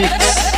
mix.